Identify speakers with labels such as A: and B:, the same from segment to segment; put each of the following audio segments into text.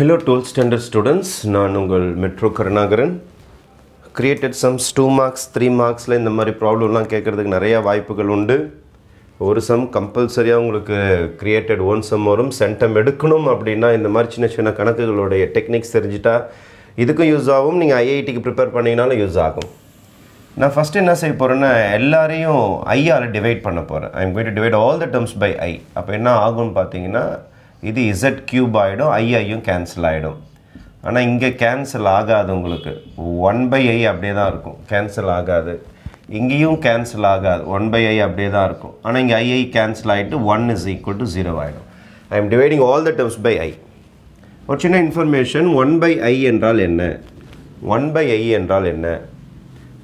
A: Hello twelfth standard students நான் உங்கள் metro Karunakaran. Created sums two marks three மார்க்ஸில் இந்த மாதிரி ப்ராப்ளம்லாம் கேட்குறதுக்கு நிறையா வாய்ப்புகள் உண்டு. ஒரு சம் கம்பல்சரியாக உங்களுக்கு கிரியேட்டட் ஒன் சம் வரும். சென்டம் எடுக்கணும் அப்படின்னா இந்த மாதிரி சின்ன சின்ன கணக்குகளுடைய டெக்னிக்ஸ் தெரிஞ்சிட்டா இதுக்கும் யூஸ் ஆகும். நீங்கள் ஐஐடிக்கு ப்ரிப்பேர் பண்ணிங்கனாலும் யூஸ் ஆகும். நான் ஃபஸ்ட்டு என்ன செய்ய போகிறேன்னா எல்லாரையும் ஐயால் டிவைட் பண்ண போகிறேன் I am going to divide all the terms by I அப்போ என்ன ஆகும்னு பார்த்தீங்கன்னா இது இசட் கியூப் ஆகிடும் ஐஐயும் கேன்சல் ஆகிடும் ஆனால் இங்கே கேன்சல் ஆகாது உங்களுக்கு. ஒன் பை ஐ அப்படியே தான் இருக்கும். கேன்சல் ஆகாது. இங்கேயும் கேன்சல் ஆகாது. ஒன் பை ஐ அப்படியே தான் இருக்கும். ஆனால் இங்கே ஐஐ கேன்சல் ஆகிட்டு one is equal to zero ஆகிடும் I am dividing all the terms by I ஒரு சின்ன இன்ஃபர்மேஷன் ஒன் பை ஐ என்றால் என்ன? ஒன் பை ஐ என்றால் என்ன?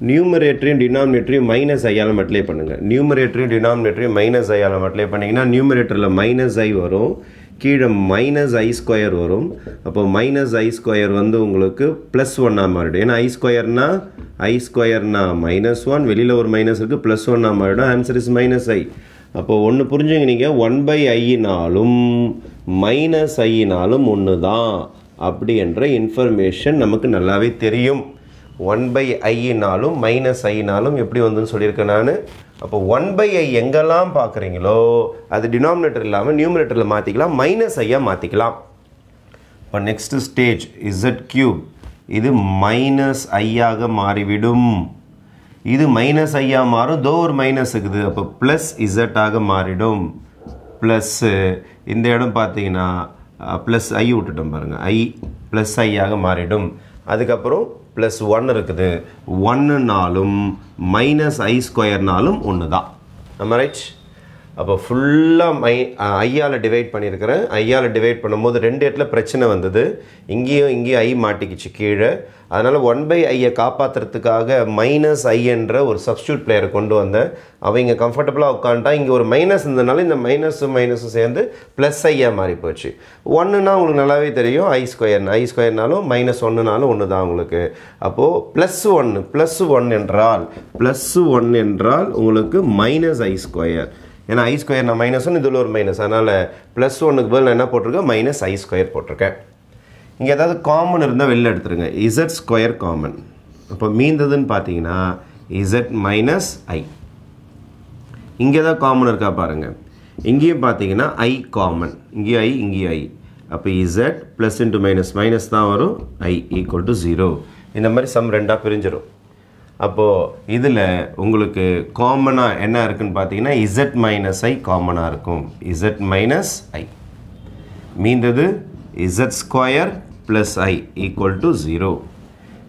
A: நியூமரேட்டரையும் டினாமினேட்டரையும் மைனஸ் ஐயால் மட்டிலே பண்ணுங்கள் நியூமரேட்டரையும் டினாமினேட்டரையும் மைனஸ் ஐயால் மட்டிலே பண்ணிங்கன்னா நியூமரேட்டரில் மைனஸ் ஐ வரும். கீழே மைனஸ் ஐ ஸ்கொயர் வரும். அப்போ மைனஸ் ஐ ஸ்கொயர் வந்து உங்களுக்கு ப்ளஸ் ஒன்னாக மாறிடும். ஏன்னா ஐ ஸ்கொயர்னா ஐ ஸ்கொயர்னா மைனஸ் ஒன் வெளியில் ஒரு மைனஸ் இருக்குது ப்ளஸ் ஒன்னாக மாறிடும். ஆன்சர் இஸ் மைனஸ் ஐ அப்போ ஒன்று புரிஞ்சுங்க நீங்கள் ஒன் பை ஐயினாலும் மைனஸ் ஐயினாலும் ஒன்று தான் அப்படி என்ற இன்ஃபர்மேஷன் நமக்கு நல்லாவே தெரியும். ஒன் பை ஐயினாலும் மைனஸ் ஐயினாலும் எப்படி வந்துன்னு சொல்லியிருக்கேன் நான். அப்போ ஒன் பை ஐ எங்கெல்லாம் பார்க்குறீங்களோ அது டினாமினேட்டர் இல்லாமல் நியூமினேட்டரில் மாற்றிக்கலாம் மைனஸ் ஐயாக மாற்றிக்கலாம் இப்போ நெக்ஸ்ட்டு ஸ்டேஜ் இசட் கியூப் இது மைனஸ் ஐயாக மாறிவிடும். இது மைனஸ் ஐயா மாறும் தோ ஒரு மைனஸ் இருக்குது. அப்போ ப்ளஸ் இசட்டாக மாறிடும். ப்ளஸ்ஸு இந்த இடம் பார்த்தீங்கன்னா ப்ளஸ் ஐ விட்டுட்டோம் பாருங்கள் ஐ ப்ளஸ் ஐயாக மாறிடும். அதுக்கப்புறம் ப்ளஸ் ஒன் இருக்குது. ஒன்றுனாலும் மைனஸ் ஐ ஸ்கொயர்னாலும் ஒன்று தான் நம்ம ரைட் அப்போ ஃபுல்லாக மை ஐயால் டிவைட் பண்ணியிருக்கிறேன். ஐயால் டிவைட் பண்ணும்போது ரெண்டு இடத்துல பிரச்சனை வந்தது. இங்கேயும் இங்கேயும் ஐ மாட்டிக்கிச்சு கீழே. அதனால் ஒன் பை ஐயை காப்பாற்றுறதுக்காக மைனஸ் ஐ என்ற ஒரு சப்ஸ்டியூட் பிளேயரை கொண்டு வந்தேன். அவங்க கம்ஃபர்டபுளாக உட்காந்துட்டா இங்கே ஒரு மைனஸ் இருந்ததுனால இந்த மைனஸும் மைனஸும் சேர்ந்து ப்ளஸ் ஐயாக மாறி போச்சு. ஒன்றுனா உங்களுக்கு நல்லாவே தெரியும். ஐ ஸ்கொயர் ஐ ஸ்கொயர்னாலும் மைனஸ் ஒன்றுனாலும் ஒன்று தான் உங்களுக்கு. அப்போது ப்ளஸ் ஒன்று ப்ளஸ் ஒன் என்றால் ப்ளஸ் ஒன் என்றால் உங்களுக்கு மைனஸ் ஐ ஸ்கொயர் ஏன்னா ஐ ஸ்கொயர் நான் மைனஸ் ஒன்று இதில் ஒரு மைனஸ் அதனால் ப்ளஸ் ஒன்றுக்கு பதில் நான் என்ன போட்டிருக்கேன்? மைனஸ் ஐ ஸ்கொயர் போட்டிருக்கேன். இங்கே ஏதாவது காமன் இருந்தால் வெளில எடுத்துருங்க. இசட் ஸ்கொயர் காமன் அப்போ மீந்ததுன்னு பார்த்தீங்கன்னா இசட் மைனஸ் ஐ இங்கே ஏதாவது காமன் இருக்கா பாருங்கள் இங்கேயும் பார்த்தீங்கன்னா ஐ காமன் இங்கேயும் ஐ இங்கேயும் ஐ அப்போ Z plus into minus minus தான் வரும். ஐ ஈக்குவல் டு ஜீரோ இந்த மாதிரி சம் ரெண்டாக பிரிஞ்சிடும் அப்போது இதில் உங்களுக்கு காமனாக என்ன இருக்குன்னு பார்த்தீங்கன்னா இசட் மைனஸ் ஐ காமனாக இருக்கும். Z minus I மீந்தது Z square plus I equal to zero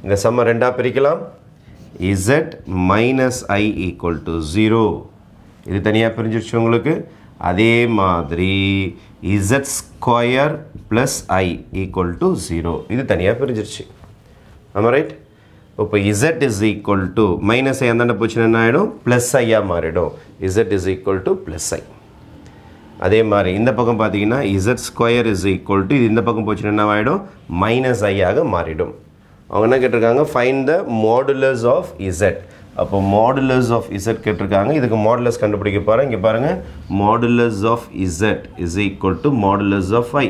A: இந்த சம்ம ரெண்டாக பிரிக்கலாம். Z minus I equal to zero இது தனியாக பிரிஞ்சிருச்சு உங்களுக்கு? அதே மாதிரி Z square plus I equal to zero இது தனியாக பிரிஞ்சிருச்சு. ஆமாம் ரைட் இப்போ Z is equal to minus I அந்தாண்ட போச்சுன்னா என்ன ஆகிடும் ப்ளஸ் ஐயாக மாறிடும். Z is equal to plus I அதே மாதிரி இந்த பக்கம் பார்த்தீங்கன்னா Z square is equal to இது இந்த பக்கம் போச்சுன்னா என்ன ஆகிடும் மைனஸ் ஐயாக மாறிடும். அவங்க என்ன கேட்டிருக்காங்க? Find the modulus of Z அப்போ மாடுலஸ் ஆஃப் இசட் கேட்டிருக்காங்க. இதுக்கு மாடுலஸ் கண்டுபிடிக்க போகிறேன் இங்கே பாருங்கள் modulus of Z is equal to modulus of I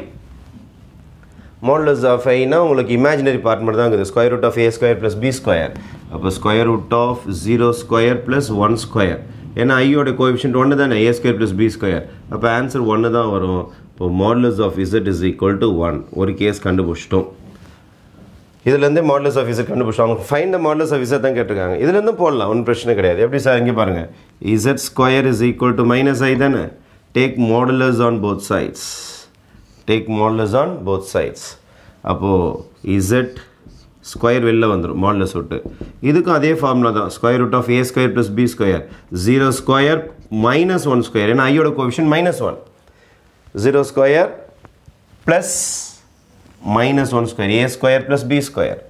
A: modulus of Aina உங்களுக்கு இமேஜினரி பார்ட் மட்டும் தான் இருக்குது. Square root of A square plus B square அப்போ square root of zero square plus one square ஏன்னா ஐயோட கோஎஃபிஷியன்ட் ஒன்று தானே? A square plus B square அப்போ ஆன்சர் ஒன்று தான் வரும். இப்போ modulus of Z is equal to one ஒரு கேஸ் கண்டுபிடிச்சிட்டோம். இதுலேருந்தே மாடலஸ் ஆஃப் இசட் கண்டுபிடிச்சிட்டோம். அவங்க find the modulus of Z தான் கேட்டிருக்காங்க. இதுலேருந்து போடலாம். ஒன்றும் பிரச்சனை கிடையாது. எப்படி சார்? இங்கே பாருங்கள் Z square is equal to minus I தானே? Take modulus on both sides take modulus on both sides அப்போது இசட் ஸ்கொயர் வெளில வந்துடும் மாடலஸ் விட்டு இதுக்கும் அதே ஃபார்முலா தான். Square root of A square plus B square zero square minus one square ஏன்னா ஐயோட coefficient minus one zero square plus minus one square A square plus B square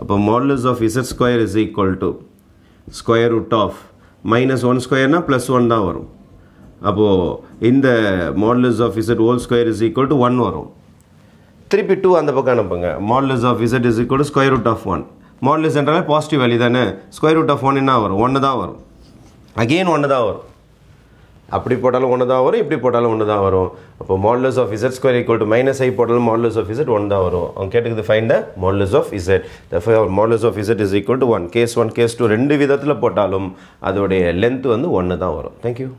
A: அப்போ modulus of z square is equal to square root of minus 1 squareனா plus 1 தான் வரும். அப்போது இந்த modulus of Z whole square is equal to one வரும். திருப்பி two அந்த பக்கம் அனுப்புங்க. Modulus of Z is equal to square root of one modulus என்றாலே பாசிட்டிவ் வேல்யூ தானே? ஸ்கொயர் ரூட் ஆஃப் ஒன் என்ன வரும்? ஒன்று தான் வரும். அகெயின் ஒன்று தான் வரும். அப்படி போட்டாலும் ஒன்று தான் வரும் இப்படி போட்டாலும் ஒன்று தான் வரும். அப்போ modulus of Z square equal to minus I போட்டாலும் மாடலஸ் ஆஃப் இசட் ஒன் தான் வரும். அவங்க கேட்டுக்குது find the modulus of Z modulus of Z is equal to one case one case two ரெண்டு விதத்தில் போட்டாலும் அதோடைய லென்த் வந்து ஒன்று தான் வரும். தேங்க்யூ